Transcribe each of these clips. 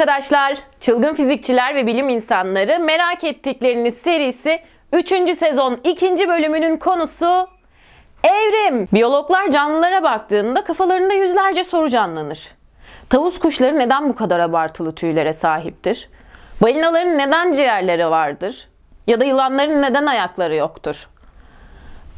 arkadaşlar. Çılgın fizikçiler ve bilim insanları merak ettikleriniz serisi 3. sezon 2. bölümünün konusu evrim. Biyologlar canlılara baktığında kafalarında yüzlerce soru canlanır. Tavus kuşları neden bu kadar abartılı tüylere sahiptir? Balinaların neden ciğerleri vardır? Ya da yılanların neden ayakları yoktur?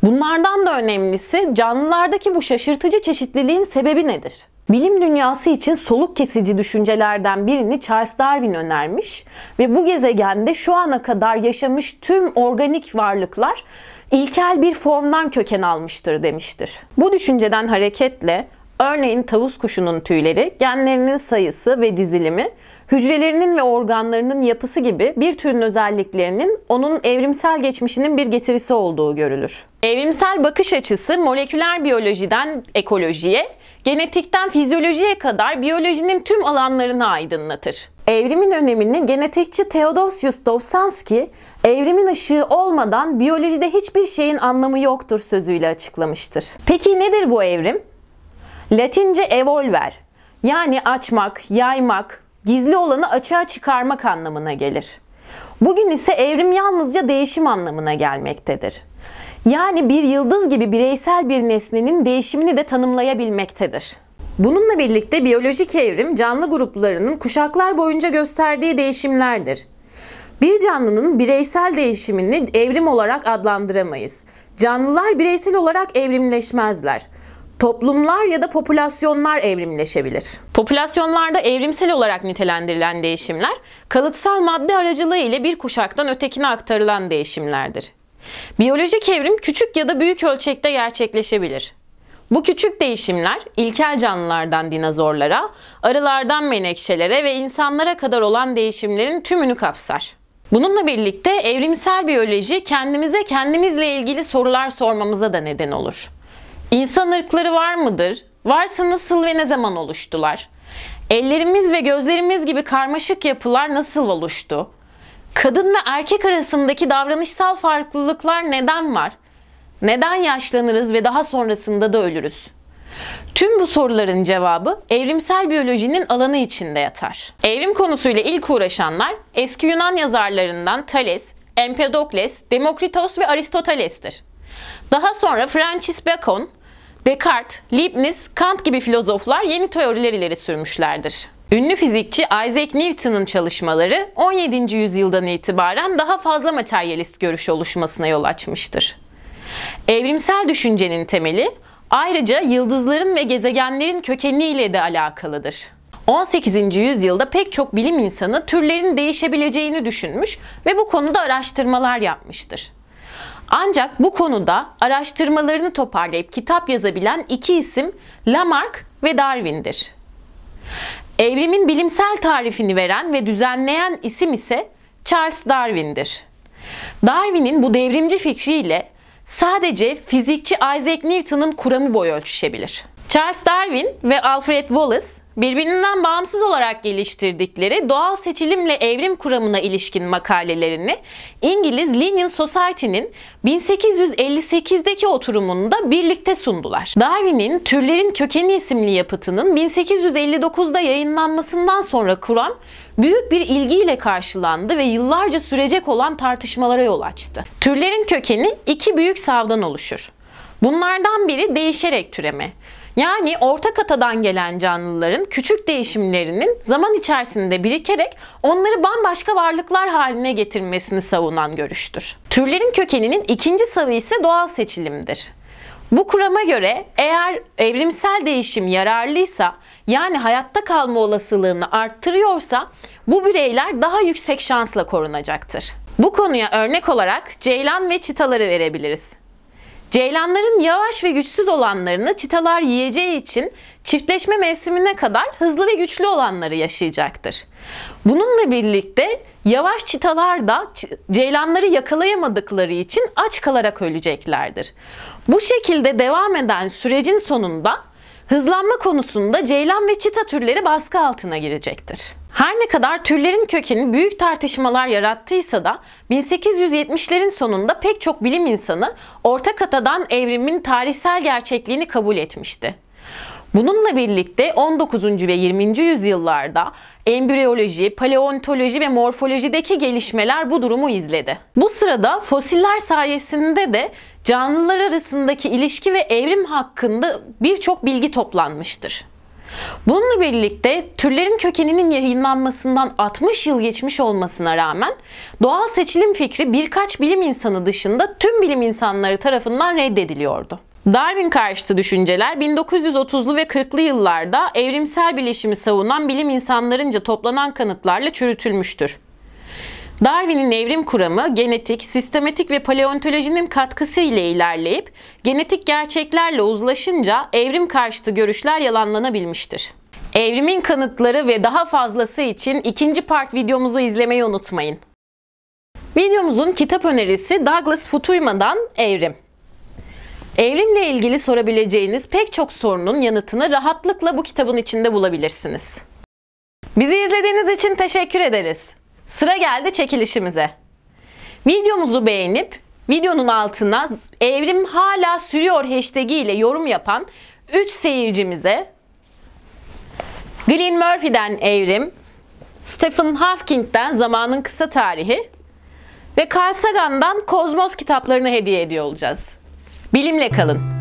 Bunlardan da önemlisi canlılardaki bu şaşırtıcı çeşitliliğin sebebi nedir? Bilim dünyası için soluk kesici düşüncelerden birini Charles Darwin önermiş ve bu gezegende şu ana kadar yaşamış tüm organik varlıklar ilkel bir formdan köken almıştır demiştir. Bu düşünceden hareketle örneğin tavus kuşunun tüyleri, genlerinin sayısı ve dizilimi, hücrelerinin ve organlarının yapısı gibi bir türün özelliklerinin onun evrimsel geçmişinin bir getirisi olduğu görülür. Evrimsel bakış açısı moleküler biyolojiden ekolojiye, genetikten fizyolojiye kadar biyolojinin tüm alanlarını aydınlatır. Evrimin önemini genetikçi Theodosius Dobzhansky, evrimin ışığı olmadan biyolojide hiçbir şeyin anlamı yoktur sözüyle açıklamıştır. Peki nedir bu evrim? Latince evolver, yani açmak, yaymak, gizli olanı açığa çıkarmak anlamına gelir. Bugün ise evrim yalnızca değişim anlamına gelmektedir. Yani bir yıldız gibi bireysel bir nesnenin değişimini de tanımlayabilmektedir. Bununla birlikte biyolojik evrim canlı gruplarının kuşaklar boyunca gösterdiği değişimlerdir. Bir canlının bireysel değişimini evrim olarak adlandıramayız. Canlılar bireysel olarak evrimleşmezler. Toplumlar ya da popülasyonlar evrimleşebilir. Popülasyonlarda evrimsel olarak nitelendirilen değişimler, kalıtsal madde aracılığı ile bir kuşaktan ötekine aktarılan değişimlerdir. Biyolojik evrim küçük ya da büyük ölçekte gerçekleşebilir. Bu küçük değişimler ilkel canlılardan dinozorlara, arılardan menekşelere ve insanlara kadar olan değişimlerin tümünü kapsar. Bununla birlikte evrimsel biyoloji kendimize kendimizle ilgili sorular sormamıza da neden olur. İnsan ırkları var mıdır? Varsa nasıl ve ne zaman oluştular? Ellerimiz ve gözlerimiz gibi karmaşık yapılar nasıl oluştu? Kadın ve erkek arasındaki davranışsal farklılıklar neden var? Neden yaşlanırız ve daha sonrasında da ölürüz? Tüm bu soruların cevabı evrimsel biyolojinin alanı içinde yatar. Evrim konusuyla ilk uğraşanlar eski Yunan yazarlarından Thales, Empedokles, Demokritos ve Aristoteles'tir. Daha sonra Francis Bacon, Descartes, Leibniz, Kant gibi filozoflar yeni teoriler ileri sürmüşlerdir. Ünlü fizikçi Isaac Newton'un çalışmaları 17. yüzyıldan itibaren daha fazla materyalist görüş oluşmasına yol açmıştır. Evrimsel düşüncenin temeli ayrıca yıldızların ve gezegenlerin kökeniyle de alakalıdır. 18. yüzyılda pek çok bilim insanı türlerin değişebileceğini düşünmüş ve bu konuda araştırmalar yapmıştır. Ancak bu konuda araştırmalarını toparlayıp kitap yazabilen iki isim Lamarck ve Darwin'dir. Evrimin bilimsel tarifini veren ve düzenleyen isim ise Charles Darwin'dir. Darwin'in bu devrimci fikriyle sadece fizikçi Isaac Newton'un kuramı boy ölçüşebilir. Charles Darwin ve Alfred Wallace birbirinden bağımsız olarak geliştirdikleri doğal seçilimle evrim kuramına ilişkin makalelerini İngiliz Linnean Society'nin 1858'deki oturumunda birlikte sundular. Darwin'in Türlerin Kökeni isimli yapıtının 1859'da yayınlanmasından sonra kuram büyük bir ilgiyle karşılandı ve yıllarca sürecek olan tartışmalara yol açtı. Türlerin kökeni iki büyük savdan oluşur. Bunlardan biri değişerek türeme. Yani orta katadan gelen canlıların küçük değişimlerinin zaman içerisinde birikerek onları bambaşka varlıklar haline getirmesini savunan görüştür. Türlerin kökeninin ikinci savı ise doğal seçilimdir. Bu kurama göre eğer evrimsel değişim yararlıysa yani hayatta kalma olasılığını arttırıyorsa bu bireyler daha yüksek şansla korunacaktır. Bu konuya örnek olarak ceylan ve çitaları verebiliriz. Ceylanların yavaş ve güçsüz olanlarını çitalar yiyeceği için çiftleşme mevsimine kadar hızlı ve güçlü olanları yaşayacaktır. Bununla birlikte yavaş çitalar da ceylanları yakalayamadıkları için aç kalarak öleceklerdir. Bu şekilde devam eden sürecin sonunda hızlanma konusunda ceylan ve çita türleri baskı altına girecektir. Her ne kadar türlerin kökeni büyük tartışmalar yarattıysa da 1870'lerin sonunda pek çok bilim insanı orta katadan evrimin tarihsel gerçekliğini kabul etmişti. Bununla birlikte 19. ve 20. yüzyıllarda embriyoloji, paleontoloji ve morfolojideki gelişmeler bu durumu izledi. Bu sırada fosiller sayesinde de canlılar arasındaki ilişki ve evrim hakkında birçok bilgi toplanmıştır. Bununla birlikte türlerin kökeninin yayınlanmasından 60 yıl geçmiş olmasına rağmen doğal seçilim fikri birkaç bilim insanı dışında tüm bilim insanları tarafından reddediliyordu. Darwin karşıtı düşünceler 1930'lu ve 40'lı yıllarda evrimsel bileşimi savunan bilim insanlarınca toplanan kanıtlarla çürütülmüştür. Darwin'in evrim kuramı genetik, sistematik ve paleontolojinin katkısı ile ilerleyip genetik gerçeklerle uzlaşınca evrim karşıtı görüşler yalanlanabilmiştir. Evrimin kanıtları ve daha fazlası için ikinci part videomuzu izlemeyi unutmayın. Videomuzun kitap önerisi Douglas Futuyma'dan Evrim. Evrimle ilgili sorabileceğiniz pek çok sorunun yanıtını rahatlıkla bu kitabın içinde bulabilirsiniz. Bizi izlediğiniz için teşekkür ederiz. Sıra geldi çekilişimize. Videomuzu beğenip videonun altına evrim hala sürüyor hashtag ile yorum yapan 3 seyircimize Glenn Murphy'den Evrim, Stephen Hawking'den Zamanın Kısa Tarihi ve Carl Sagan'dan Kozmos kitaplarını hediye ediyor olacağız. Bilimle kalın.